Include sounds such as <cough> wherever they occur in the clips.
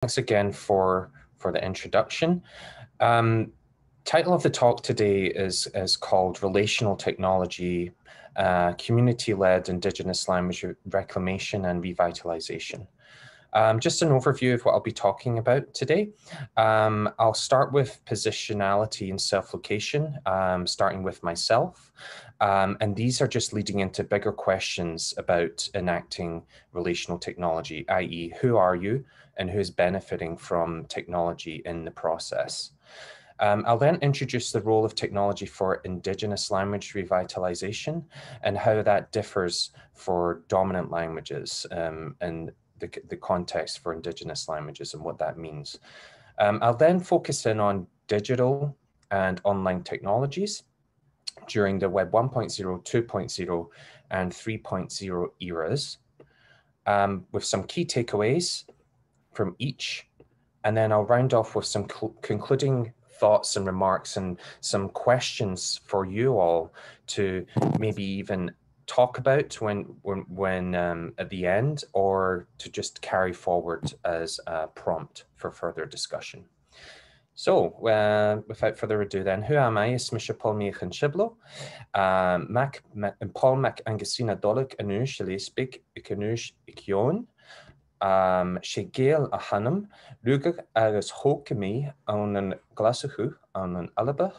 thanks again for, for the introduction. Um, title of the talk today is, is called Relational Technology, uh, Community-Led Indigenous Language Reclamation and Revitalization. Um, just an overview of what I'll be talking about today. Um, I'll start with positionality and self-location, um, starting with myself. Um, and these are just leading into bigger questions about enacting relational technology, i.e. who are you and who's benefiting from technology in the process. Um, I'll then introduce the role of technology for Indigenous language revitalization and how that differs for dominant languages um, and the, the context for Indigenous languages and what that means. Um, I'll then focus in on digital and online technologies during the Web 1.0, 2.0, and 3.0 eras um, with some key takeaways from each. And then I'll round off with some concluding thoughts and remarks and some questions for you all to maybe even talk about when when when um, at the end or to just carry forward as a prompt for further discussion. So uh, without further ado then, who am I? Is Paul Meachan Shiblo. Um, Mac, Paul Mac Angasina Dolik Anush Shalisbik Ikanush Ikion. Um, sé géal a hanam, luúgah agus hóca mí an an glasachu an an alabach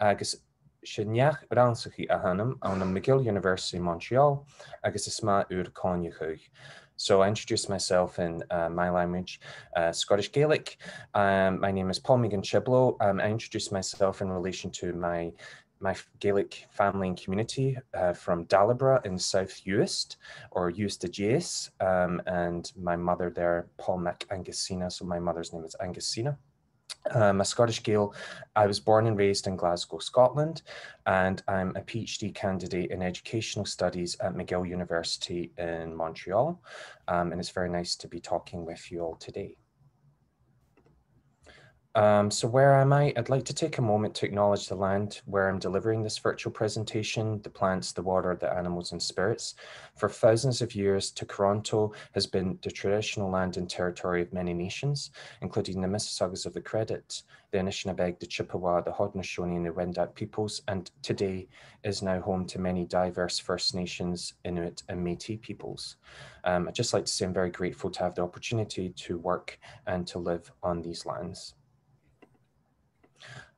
agus sinneach ransaí a hanam an McGill University Montreal agus is má úr cáine chuig. So I introduced myself in uh, my language, uh, Scottish Gaelic. Um, my name is Paul Meighan Chiblo. Um, I introduced myself in relation to my my Gaelic family and community uh, from Dalibra in South Uist or Uist Jace, um, and my mother there, Paul Mac Angusina. So my mother's name is Angusina. I'm a Scottish Gael. I was born and raised in Glasgow, Scotland, and I'm a PhD candidate in educational studies at McGill University in Montreal. Um, and it's very nice to be talking with you all today. Um, so where am I? I'd like to take a moment to acknowledge the land where I'm delivering this virtual presentation, the plants, the water, the animals and spirits. For thousands of years, Toronto has been the traditional land and territory of many nations, including the Mississaugas of the Credit, the Anishinaabeg, the Chippewa, the Haudenosaunee and the Wendat peoples, and today is now home to many diverse First Nations, Inuit and Métis peoples. Um, I'd just like to say I'm very grateful to have the opportunity to work and to live on these lands.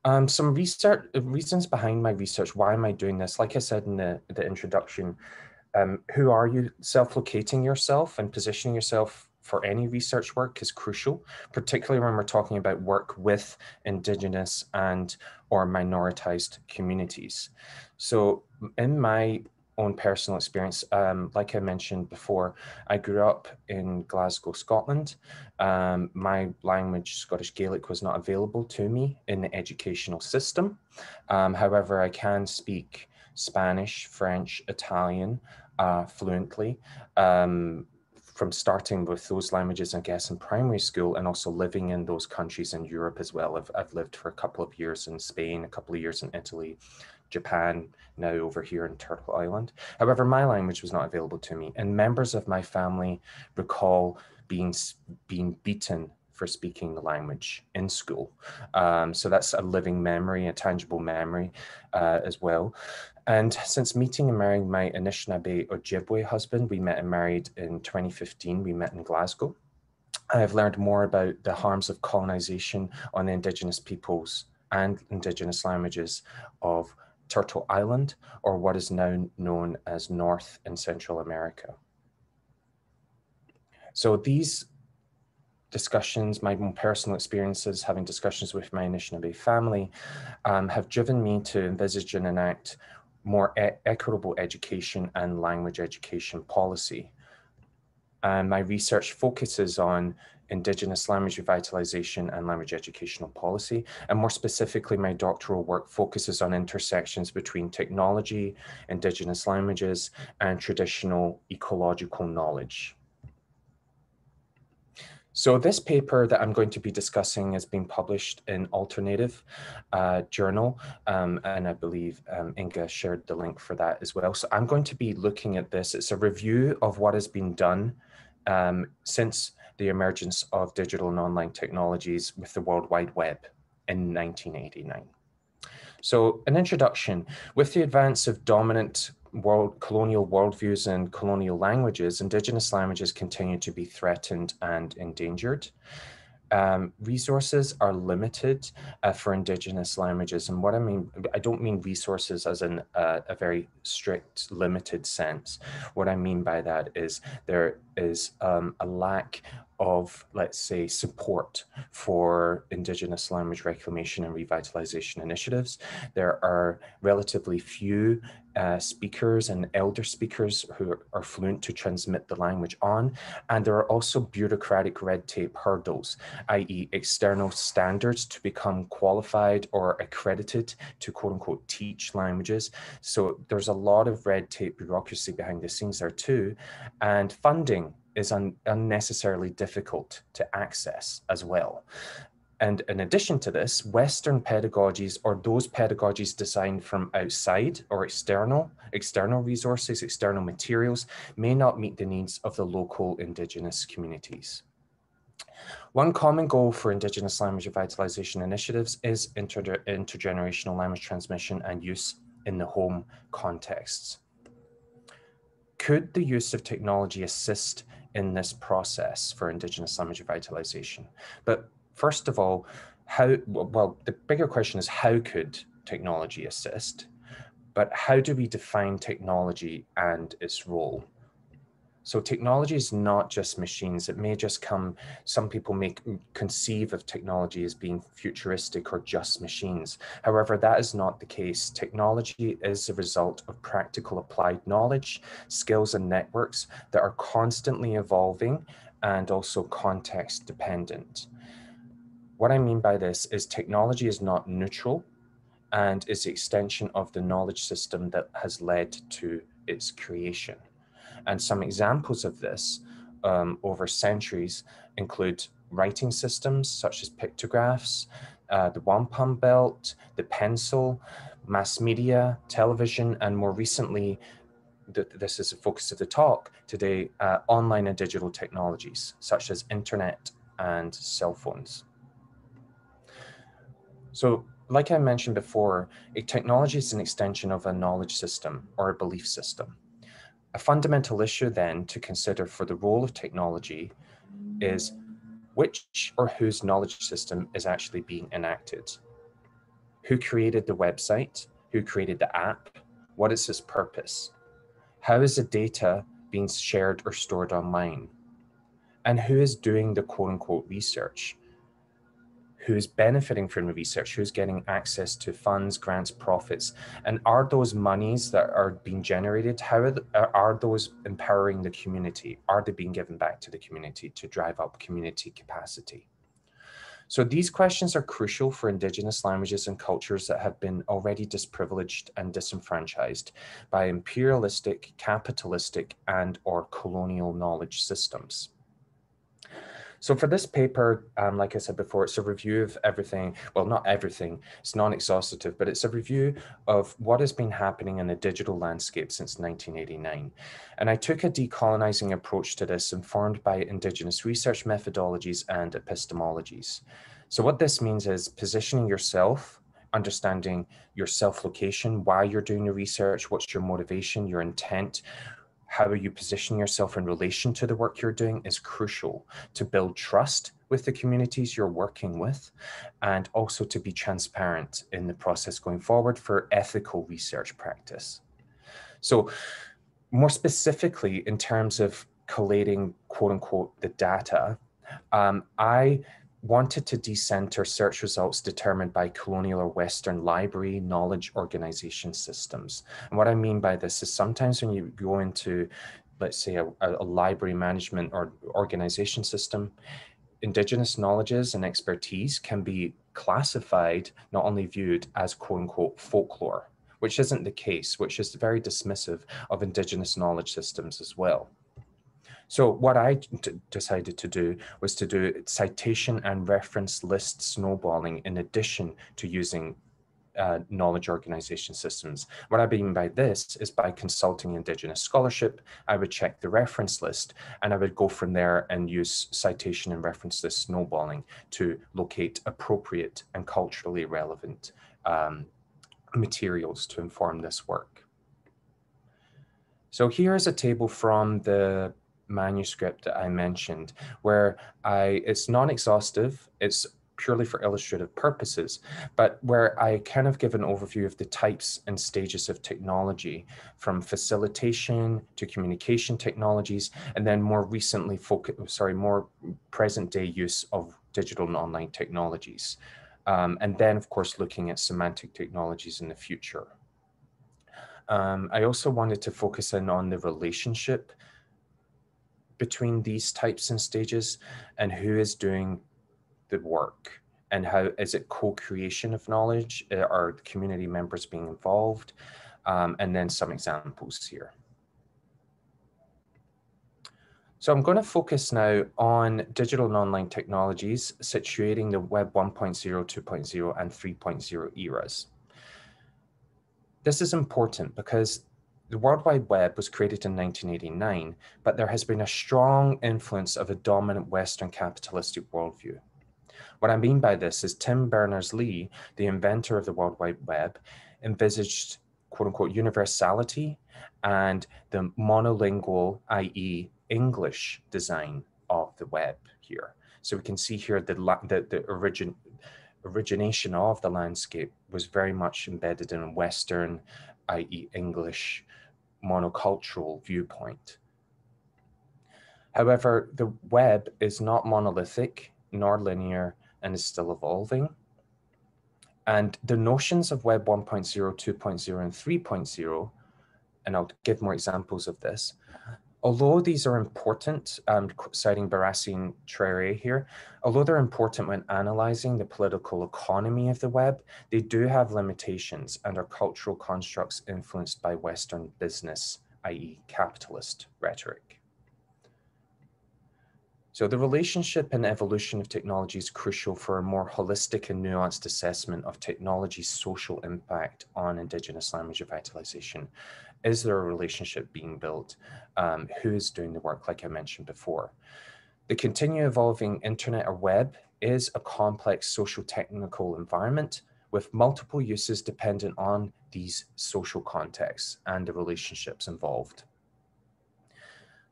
Um, some research reasons behind my research. Why am I doing this? Like I said in the, the introduction, um, who are you? Self-locating yourself and positioning yourself for any research work is crucial, particularly when we're talking about work with Indigenous and or minoritized communities. So in my own personal experience, um, like I mentioned before, I grew up in Glasgow, Scotland. Um, my language, Scottish Gaelic, was not available to me in the educational system. Um, however, I can speak Spanish, French, Italian uh, fluently um, from starting with those languages, I guess, in primary school and also living in those countries in Europe as well. I've, I've lived for a couple of years in Spain, a couple of years in Italy, Japan, now over here in Turtle Island. However, my language was not available to me, and members of my family recall being being beaten for speaking the language in school. Um, so that's a living memory, a tangible memory uh, as well. And since meeting and marrying my Anishinaabe Ojibwe husband, we met and married in 2015. We met in Glasgow. I've learned more about the harms of colonization on Indigenous peoples and Indigenous languages of Turtle Island, or what is now known as North and Central America. So these discussions, my own personal experiences, having discussions with my Anishinaabe family, um, have driven me to envisage and enact more e equitable education and language education policy. And my research focuses on Indigenous language revitalization and language educational policy. And more specifically, my doctoral work focuses on intersections between technology, Indigenous languages, and traditional ecological knowledge. So this paper that I'm going to be discussing has been published in AlterNative uh, Journal, um, and I believe um, Inga shared the link for that as well. So I'm going to be looking at this. It's a review of what has been done um, since the emergence of digital and online technologies with the World Wide Web in 1989. So an introduction, with the advance of dominant world colonial worldviews and colonial languages, indigenous languages continue to be threatened and endangered um, resources are limited uh, for indigenous languages. And what I mean, I don't mean resources as in uh, a very strict, limited sense. What I mean by that is there is um, a lack of, let's say, support for Indigenous language reclamation and revitalization initiatives. There are relatively few uh, speakers and elder speakers who are fluent to transmit the language on. And there are also bureaucratic red tape hurdles, i.e. external standards to become qualified or accredited to quote unquote teach languages. So there's a lot of red tape bureaucracy behind the scenes there too. And funding is un unnecessarily difficult to access as well. And in addition to this, Western pedagogies or those pedagogies designed from outside or external, external resources, external materials may not meet the needs of the local Indigenous communities. One common goal for Indigenous language revitalization initiatives is inter intergenerational language transmission and use in the home contexts. Could the use of technology assist in this process for Indigenous language revitalization? But first of all, how, well, the bigger question is how could technology assist? But how do we define technology and its role? So technology is not just machines. It may just come, some people may mm, conceive of technology as being futuristic or just machines. However, that is not the case. Technology is a result of practical applied knowledge, skills and networks that are constantly evolving and also context dependent. What I mean by this is technology is not neutral and is the extension of the knowledge system that has led to its creation. And some examples of this um, over centuries include writing systems such as pictographs, uh, the wampum belt, the pencil, mass media, television, and more recently, th this is the focus of the talk today, uh, online and digital technologies such as internet and cell phones. So like I mentioned before, a technology is an extension of a knowledge system or a belief system. A fundamental issue then to consider for the role of technology is which or whose knowledge system is actually being enacted. Who created the website? Who created the app? What is its purpose? How is the data being shared or stored online? And who is doing the quote unquote research? Who's benefiting from the research, who's getting access to funds, grants, profits, and are those monies that are being generated, how the, uh, are those empowering the community? Are they being given back to the community to drive up community capacity? So these questions are crucial for Indigenous languages and cultures that have been already disprivileged and disenfranchised by imperialistic, capitalistic, and or colonial knowledge systems. So for this paper, um, like I said before, it's a review of everything. Well, not everything, it's non-exhaustive, but it's a review of what has been happening in the digital landscape since 1989. And I took a decolonizing approach to this informed by Indigenous research methodologies and epistemologies. So what this means is positioning yourself understanding your self-location, why you're doing your research, what's your motivation, your intent, how you position yourself in relation to the work you're doing is crucial to build trust with the communities you're working with and also to be transparent in the process going forward for ethical research practice. So more specifically in terms of collating quote unquote the data, um, I wanted to decenter search results determined by colonial or Western library knowledge organization systems. And what I mean by this is sometimes when you go into, let's say, a, a library management or organization system, indigenous knowledges and expertise can be classified, not only viewed as quote unquote folklore, which isn't the case, which is very dismissive of indigenous knowledge systems as well. So what I decided to do was to do citation and reference list snowballing in addition to using uh, knowledge organization systems. What I mean by this is by consulting Indigenous scholarship, I would check the reference list and I would go from there and use citation and reference list snowballing to locate appropriate and culturally relevant um, materials to inform this work. So here is a table from the manuscript that I mentioned, where I it's non-exhaustive, it's purely for illustrative purposes, but where I kind of give an overview of the types and stages of technology from facilitation to communication technologies, and then more recently, focus, sorry, more present day use of digital and online technologies. Um, and then, of course, looking at semantic technologies in the future. Um, I also wanted to focus in on the relationship between these types and stages and who is doing the work and how is it co-creation of knowledge? Uh, are the community members being involved? Um, and then some examples here. So I'm going to focus now on digital and online technologies situating the Web 1.0, 2.0, and 3.0 eras. This is important because the World Wide Web was created in 1989, but there has been a strong influence of a dominant Western capitalistic worldview. What I mean by this is Tim Berners-Lee, the inventor of the World Wide Web, envisaged quote unquote universality and the monolingual, i.e. English design of the web here. So we can see here the, the, the origin, origination of the landscape was very much embedded in Western, i.e. English monocultural viewpoint. However, the web is not monolithic nor linear and is still evolving. And the notions of Web 1.0, 2.0, and 3.0, and I'll give more examples of this, although these are important, um, citing Barassi and Treré here, although they're important when analyzing the political economy of the web, they do have limitations and are cultural constructs influenced by Western business, i.e. capitalist rhetoric. So the relationship and evolution of technology is crucial for a more holistic and nuanced assessment of technology's social impact on Indigenous language revitalization. Is there a relationship being built? Um, who is doing the work, like I mentioned before? The continue evolving internet or web is a complex social technical environment with multiple uses dependent on these social contexts and the relationships involved.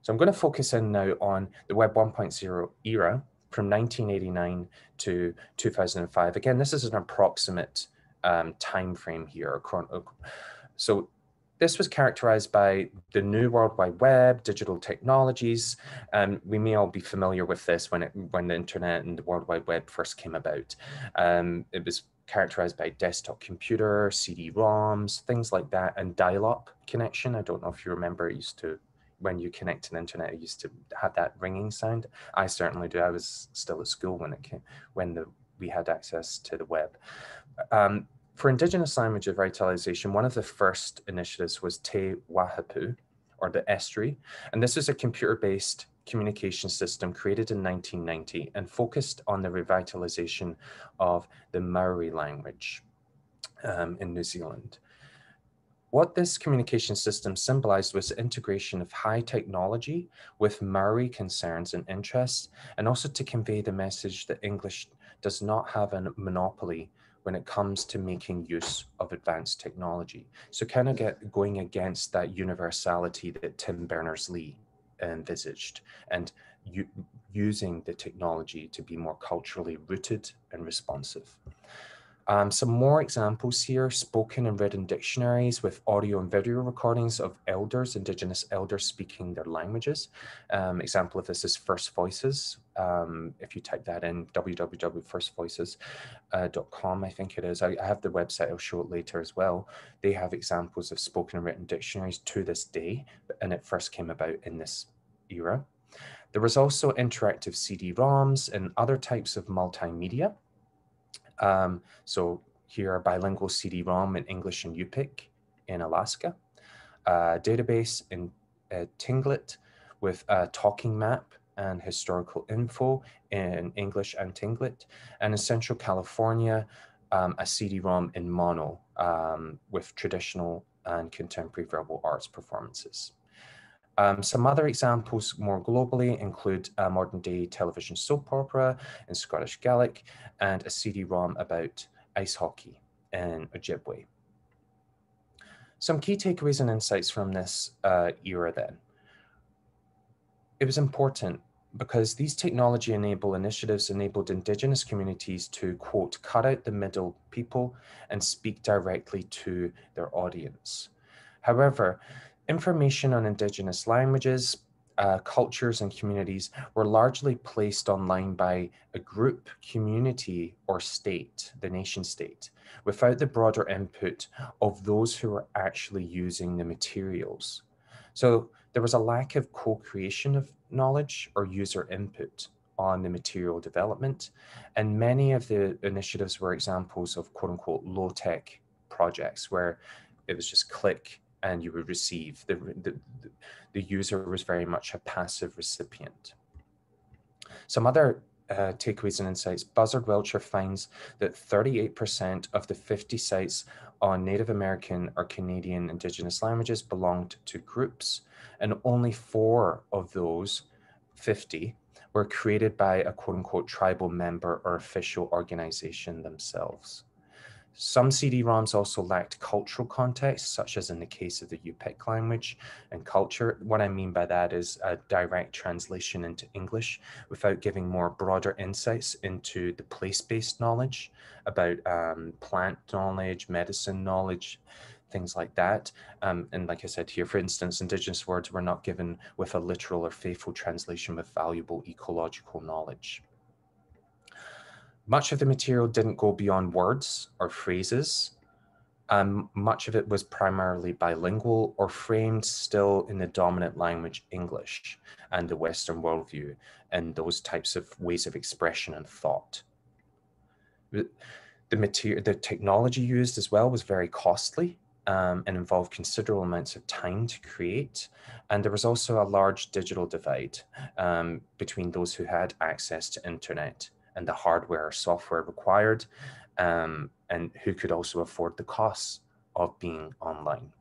So I'm going to focus in now on the Web 1.0 era from 1989 to 2005. Again, this is an approximate um, time frame here. So this was characterized by the new World Wide Web, digital technologies. Um, we may all be familiar with this when, it, when the internet and the World Wide Web first came about. Um, it was characterized by desktop computer, CD-ROMs, things like that, and dial-up connection. I don't know if you remember, it used to when you connect to the internet, it used to have that ringing sound. I certainly do. I was still at school when it came, when the, we had access to the web. Um, for Indigenous language revitalization, one of the first initiatives was Te Wahapu, or the Estuary, and this is a computer-based communication system created in 1990 and focused on the revitalization of the Maori language um, in New Zealand. What this communication system symbolized was the integration of high technology with Maori concerns and interests, and also to convey the message that English does not have a monopoly when it comes to making use of advanced technology. So kind of get going against that universality that Tim Berners-Lee envisaged and using the technology to be more culturally rooted and responsive. Um, some more examples here, spoken and written dictionaries with audio and video recordings of elders, Indigenous elders speaking their languages. Um, example of this is First Voices. Um, if you type that in, www.firstvoices.com, uh, I think it is. I, I have the website, I'll show it later as well. They have examples of spoken and written dictionaries to this day, and it first came about in this era. There was also interactive CD-ROMs and other types of multimedia. Um, so here are bilingual CD-ROM in English and Yupik in Alaska, uh, database in uh, Tlingit with a talking map and historical info in English and Tlingit, and in Central California, um, a CD-ROM in Mono um, with traditional and contemporary verbal arts performances. Um, some other examples more globally include a modern day television soap opera in Scottish Gaelic and a CD-ROM about ice hockey in Ojibwe. Some key takeaways and insights from this uh, era then. It was important because these technology enable initiatives enabled indigenous communities to quote cut out the middle people and speak directly to their audience however information on indigenous languages uh, cultures and communities were largely placed online by a group community or state the nation state without the broader input of those who were actually using the materials so there was a lack of co-creation of knowledge or user input on the material development. And many of the initiatives were examples of quote unquote low tech projects where it was just click and you would receive. The, the, the user was very much a passive recipient. Some other uh, takeaways and insights, Buszard-Welcher finds that 38% of the 50 sites on Native American or Canadian Indigenous languages belonged to groups, and only four of those 50 were created by a quote unquote tribal member or official organization themselves. Some CD-ROMs also lacked cultural context, such as in the case of the Yupik language and culture. What I mean by that is a direct translation into English without giving more broader insights into the place-based knowledge about um, plant knowledge, medicine knowledge, things like that. Um, and like I said here, for instance, indigenous words were not given with a literal or faithful translation with valuable ecological knowledge. Much of the material didn't go beyond words or phrases. Um, much of it was primarily bilingual or framed still in the dominant language English and the Western worldview and those types of ways of expression and thought. The material, the technology used as well was very costly um, and involved considerable amounts of time to create. And there was also a large digital divide um, between those who had access to internet and the hardware or software required, um, and who could also afford the costs of being online.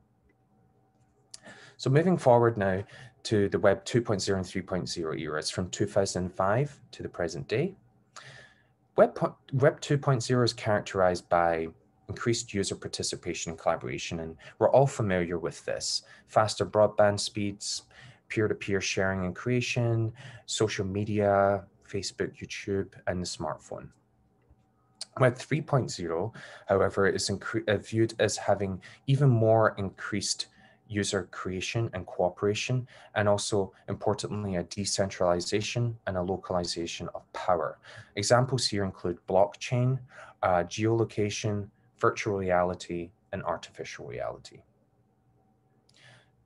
So moving forward now to the Web 2.0 and 3.0 eras from 2005 to the present day. Web, Web 2.0 is characterized by increased user participation and collaboration, and we're all familiar with this. Faster broadband speeds, peer-to-peer -peer sharing and creation, social media, Facebook, YouTube, and the smartphone. Web 3.0, however, is uh, viewed as having even more increased user creation and cooperation, and also importantly, a decentralization and a localization of power. Examples here include blockchain, uh, geolocation, virtual reality, and artificial reality.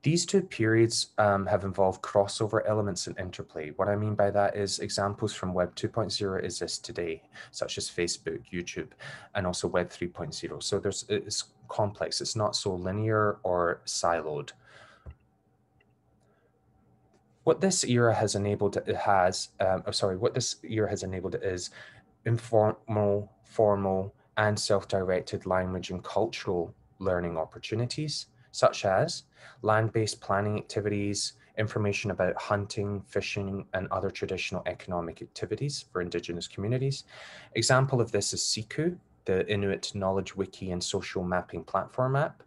These two periods um, have involved crossover elements and interplay. What I mean by that is examples from Web 2.0 exist today, such as Facebook, YouTube, and also Web 3.0. So there's it's complex. It's not so linear or siloed. What this era has enabled it has, um, oh, sorry, what this era has enabled is informal, formal, and self-directed language and cultural learning opportunities such as land-based planning activities, information about hunting, fishing, and other traditional economic activities for indigenous communities. Example of this is Siku, the Inuit Knowledge Wiki and social mapping platform app.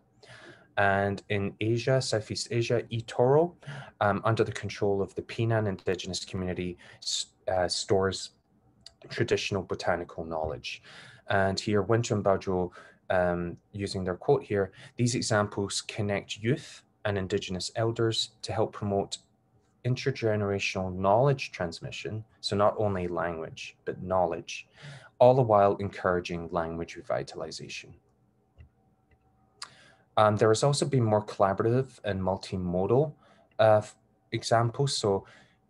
And in Asia, Southeast Asia, eToro, um, under the control of the Penan indigenous community, uh, stores traditional botanical knowledge. And here, Winter and Bajo um, using their quote here, these examples connect youth and Indigenous elders to help promote intergenerational knowledge transmission, so not only language, but knowledge, all the while encouraging language revitalization. Um, there has also been more collaborative and multimodal uh, examples. So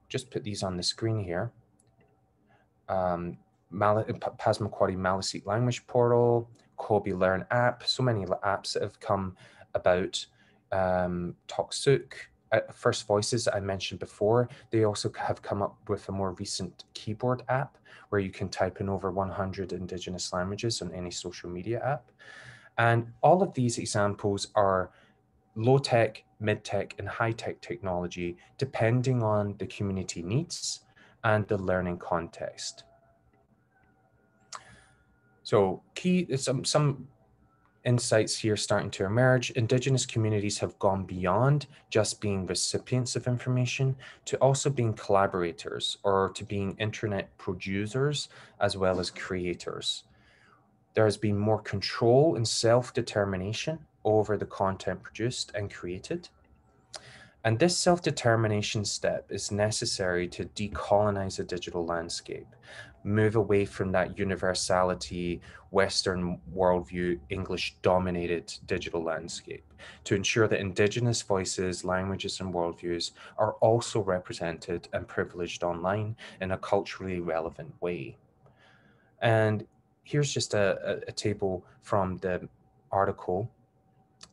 just put these on the screen here. Um, Mal Passamaquoddy Maliseet Language Portal, Kolbe Learn app, so many apps that have come about, um, uh, First Voices I mentioned before, they also have come up with a more recent keyboard app where you can type in over 100 Indigenous languages on any social media app. And all of these examples are low tech, mid tech, and high tech technology, depending on the community needs and the learning context. So key some some insights here starting to emerge. Indigenous communities have gone beyond just being recipients of information to also being collaborators or to being internet producers as well as creators. There has been more control and self-determination over the content produced and created. And this self-determination step is necessary to decolonize the digital landscape, move away from that universality, Western worldview, English dominated digital landscape to ensure that Indigenous voices, languages, and worldviews are also represented and privileged online in a culturally relevant way. And here's just a, a, a table from the article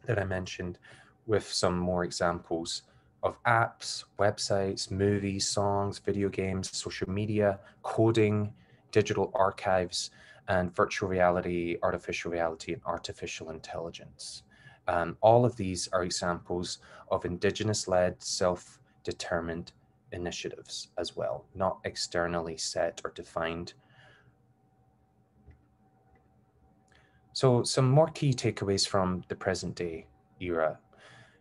that I mentioned with some more examples of apps, websites, movies, songs, video games, social media, coding, digital archives, and virtual reality, artificial reality, and artificial intelligence. Um, all of these are examples of Indigenous-led, self-determined initiatives as well, not externally set or defined. So some more key takeaways from the present day era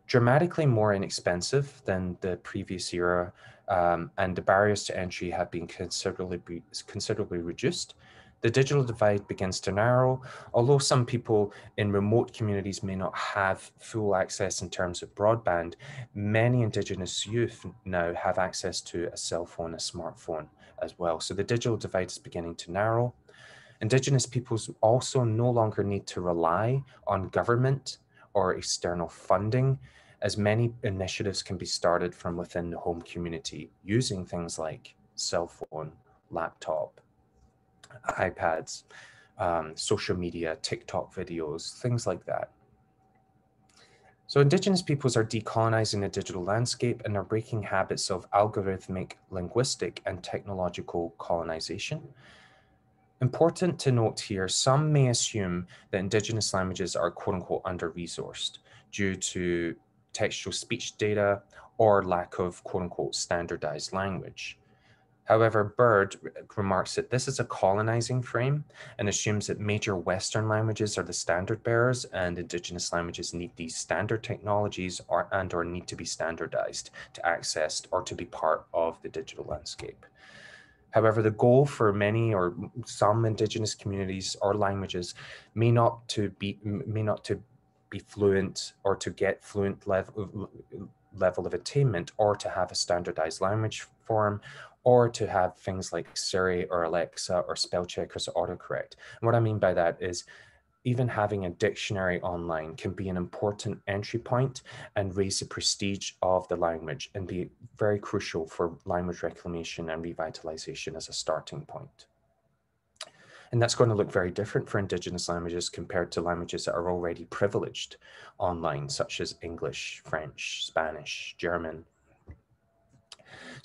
dramatically more inexpensive than the previous era, um, and the barriers to entry have been considerably, considerably reduced. The digital divide begins to narrow, although some people in remote communities may not have full access in terms of broadband, many Indigenous youth now have access to a cell phone, a smartphone as well. So the digital divide is beginning to narrow. Indigenous peoples also no longer need to rely on government or external funding, as many initiatives can be started from within the home community using things like cell phone, laptop, iPads, um, social media, TikTok videos, things like that. So indigenous peoples are decolonizing the digital landscape and are breaking habits of algorithmic, linguistic, and technological colonization. Important to note here, some may assume that indigenous languages are quote unquote under-resourced due to textual speech data or lack of quote unquote standardized language. However, Bird remarks that this is a colonizing frame and assumes that major Western languages are the standard bearers and indigenous languages need these standard technologies or, and or need to be standardized to access or to be part of the digital landscape. However, the goal for many or some indigenous communities or languages may not to be may not to be fluent or to get fluent level level of attainment or to have a standardized language form or to have things like Siri or Alexa or spell checkers or autocorrect. And what I mean by that is even having a dictionary online can be an important entry point and raise the prestige of the language and be very crucial for language reclamation and revitalization as a starting point. And that's going to look very different for Indigenous languages compared to languages that are already privileged online, such as English, French, Spanish, German,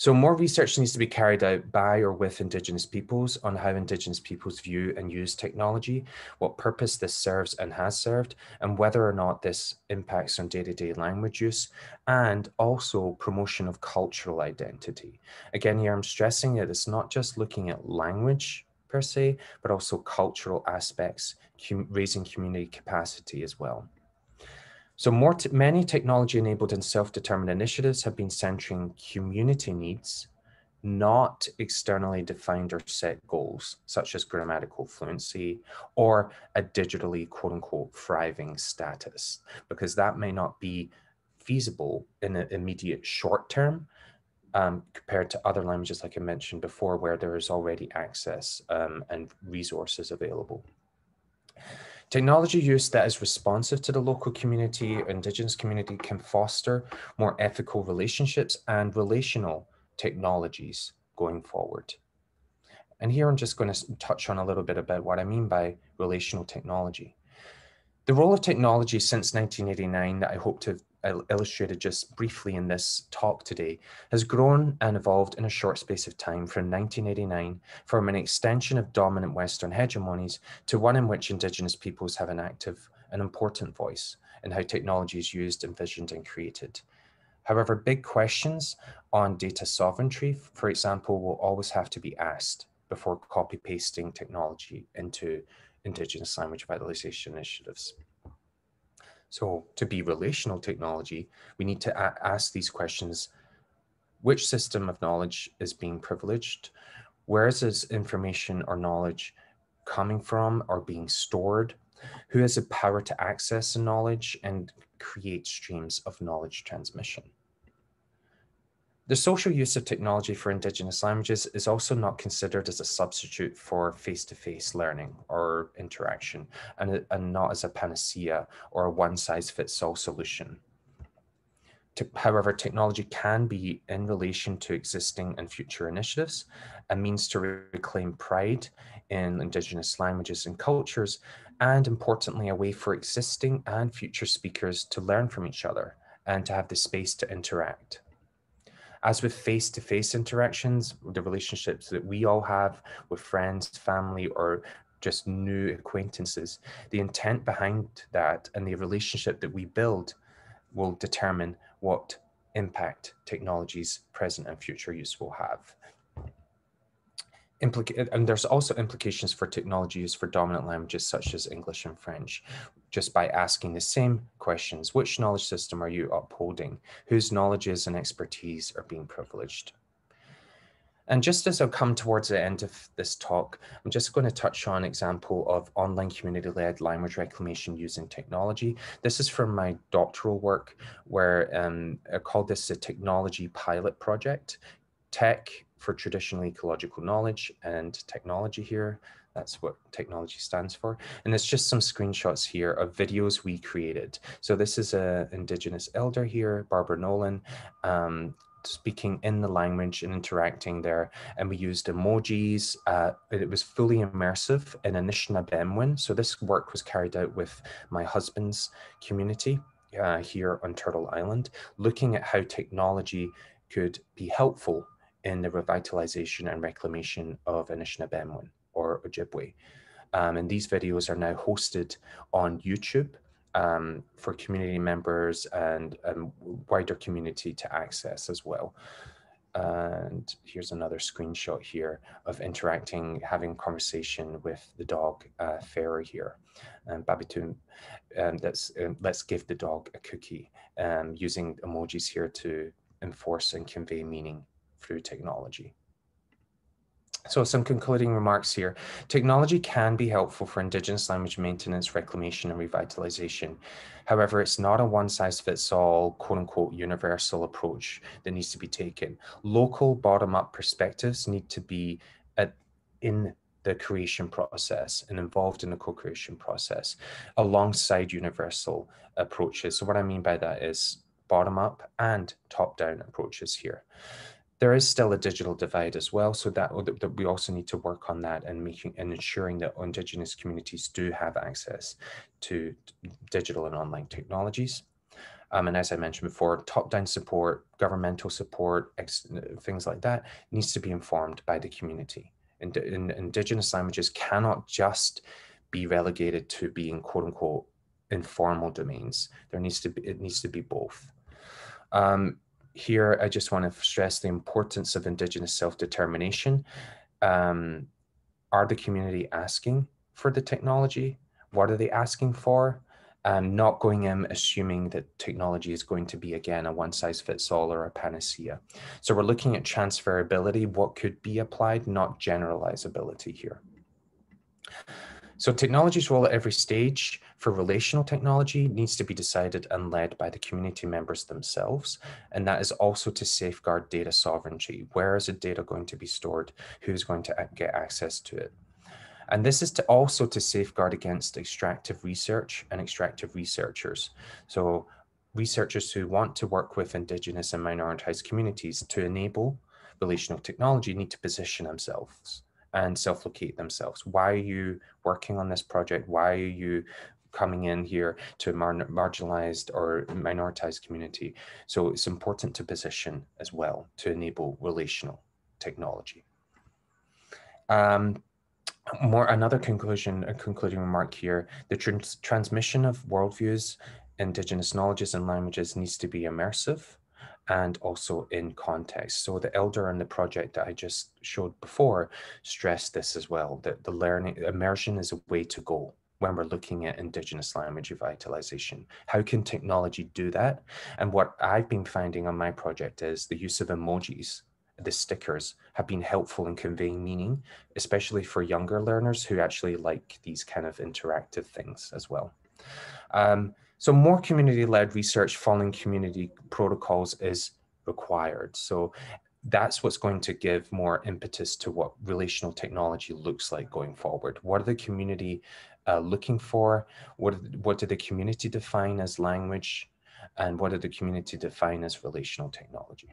so more research needs to be carried out by or with Indigenous peoples on how Indigenous peoples view and use technology, what purpose this serves and has served, and whether or not this impacts on day-to-day -day language use, and also promotion of cultural identity. Again, here I'm stressing that it's not just looking at language per se, but also cultural aspects, raising community capacity as well. So more many technology-enabled and self-determined initiatives have been centering community needs, not externally defined or set goals, such as grammatical fluency or a digitally quote-unquote thriving status, because that may not be feasible in the immediate short term um, compared to other languages like I mentioned before, where there is already access um, and resources available. Technology use that is responsive to the local community, indigenous community can foster more ethical relationships and relational technologies going forward. And here I'm just going to touch on a little bit about what I mean by relational technology. The role of technology since 1989 that I hope to illustrated just briefly in this talk today, has grown and evolved in a short space of time from 1989 from an extension of dominant Western hegemonies to one in which Indigenous peoples have an active and important voice in how technology is used, envisioned, and created. However, big questions on data sovereignty, for example, will always have to be asked before copy pasting technology into Indigenous language revitalization initiatives. So to be relational technology, we need to ask these questions. Which system of knowledge is being privileged? Where is this information or knowledge coming from or being stored? Who has the power to access the knowledge and create streams of knowledge transmission? The social use of technology for Indigenous languages is also not considered as a substitute for face-to-face -face learning or interaction, and, and not as a panacea or a one-size-fits-all solution. To, however, technology can be in relation to existing and future initiatives, a means to reclaim pride in Indigenous languages and cultures, and importantly, a way for existing and future speakers to learn from each other and to have the space to interact. As with face-to-face -face interactions, the relationships that we all have with friends, family, or just new acquaintances, the intent behind that and the relationship that we build will determine what impact technologies present and future use will have. Implica and there's also implications for technology use for dominant languages such as English and French, just by asking the same questions. Which knowledge system are you upholding? Whose knowledges and expertise are being privileged? And just as I'll come towards the end of this talk, I'm just going to touch on an example of online community-led language reclamation using technology. This is from my doctoral work where um, I called this a technology pilot project. Tech for traditional ecological knowledge and technology here. That's what technology stands for. And it's just some screenshots here of videos we created. So this is a indigenous elder here, Barbara Nolan, um, speaking in the language and interacting there. And we used emojis. Uh, it was fully immersive in Anishinaabemowin. So this work was carried out with my husband's community uh, here on Turtle Island, looking at how technology could be helpful in the revitalization and reclamation of Anishinaabemowin or Ojibwe. Um, and these videos are now hosted on YouTube um, for community members and um, wider community to access as well. And here's another screenshot here of interacting, having conversation with the dog uh, Fairy here. And Babitum, um, that's, um, let's give the dog a cookie, um, using emojis here to enforce and convey meaning through technology. So some concluding remarks here. Technology can be helpful for Indigenous language maintenance, reclamation, and revitalization. However, it's not a one-size-fits-all, quote-unquote, universal approach that needs to be taken. Local bottom-up perspectives need to be at, in the creation process and involved in the co-creation process alongside universal approaches. So what I mean by that is bottom-up and top-down approaches here there is still a digital divide as well. So that, that we also need to work on that and making and ensuring that Indigenous communities do have access to digital and online technologies. Um, and as I mentioned before, top-down support, governmental support, things like that needs to be informed by the community. And, and Indigenous languages cannot just be relegated to being quote unquote informal domains. There needs to be, it needs to be both. Um, here, I just want to stress the importance of Indigenous self-determination. Um, are the community asking for the technology? What are they asking for? And not going in assuming that technology is going to be, again, a one size fits all or a panacea. So we're looking at transferability, what could be applied, not generalizability here. So technology's role at every stage for relational technology needs to be decided and led by the community members themselves. And that is also to safeguard data sovereignty. Where is the data going to be stored? Who's going to get access to it? And this is to also to safeguard against extractive research and extractive researchers. So researchers who want to work with indigenous and minoritized communities to enable relational technology need to position themselves and self-locate themselves. Why are you working on this project? Why are you coming in here to a mar marginalized or minoritized community. So it's important to position as well to enable relational technology. Um, more another conclusion, a concluding remark here, the trans transmission of worldviews, indigenous knowledges and languages needs to be immersive and also in context. So the elder and the project that I just showed before stressed this as well, that the learning immersion is a way to go when we're looking at indigenous language revitalization. How can technology do that? And what I've been finding on my project is the use of emojis, the stickers have been helpful in conveying meaning, especially for younger learners who actually like these kind of interactive things as well. Um, so more community-led research following community protocols is required. So that's what's going to give more impetus to what relational technology looks like going forward. What are the community uh, looking for? What, what do the community define as language? And what do the community define as relational technology?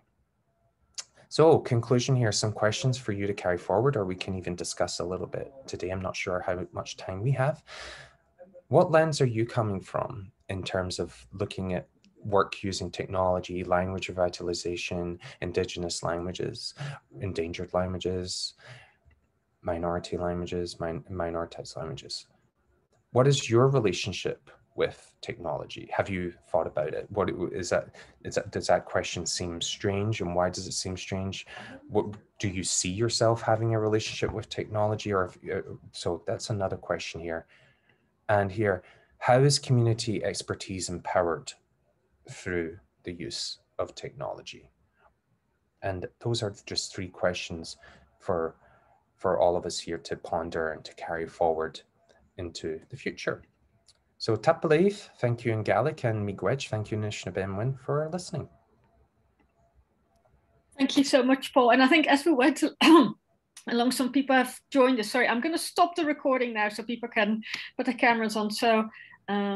So conclusion here, some questions for you to carry forward, or we can even discuss a little bit today. I'm not sure how much time we have. What lens are you coming from in terms of looking at work using technology, language revitalization, indigenous languages, endangered languages, minority languages, min minoritized languages. What is your relationship with technology? Have you thought about it? What is that? Is that does that question seem strange, and why does it seem strange? What do you see yourself having a relationship with technology, or if, uh, so? That's another question here. And here, how is community expertise empowered through the use of technology? And those are just three questions for, for all of us here to ponder and to carry forward into the future. So Tapadh leibh, thank you in Gaelic, and Miigwech, thank you Anishinaabe for listening. Thank you so much, Paul. And I think as we went <clears throat> along some people have joined us sorry i'm going to stop the recording now so people can put the cameras on so uh,